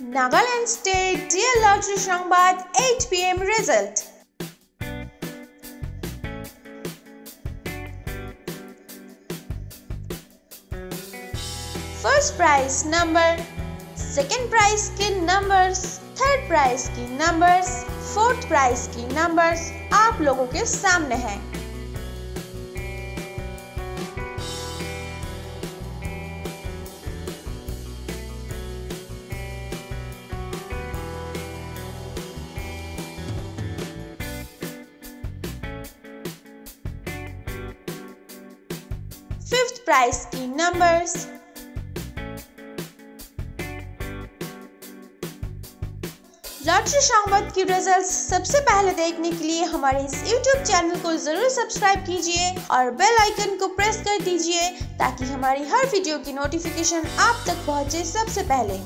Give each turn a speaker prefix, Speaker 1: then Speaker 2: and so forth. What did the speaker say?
Speaker 1: Nagaland State Dear Lottery Shangbad 8 pm result. First prize number second prize के numbers third prize की numbers fourth prize की numbers आप लोगों के सामने हैं। प्राइज की नंबर्स लॉटरी संवाद की रिजल्ट्स सबसे पहले देखने के लिए हमारे इस YouTube चैनल को ज़रूर सब्सक्राइब कीजिए और बेल आइकन को प्रेस कर दीजिए ताकि हमारी हर वीडियो की नोटिफिकेशन आप तक पहुँचे सबसे पहले।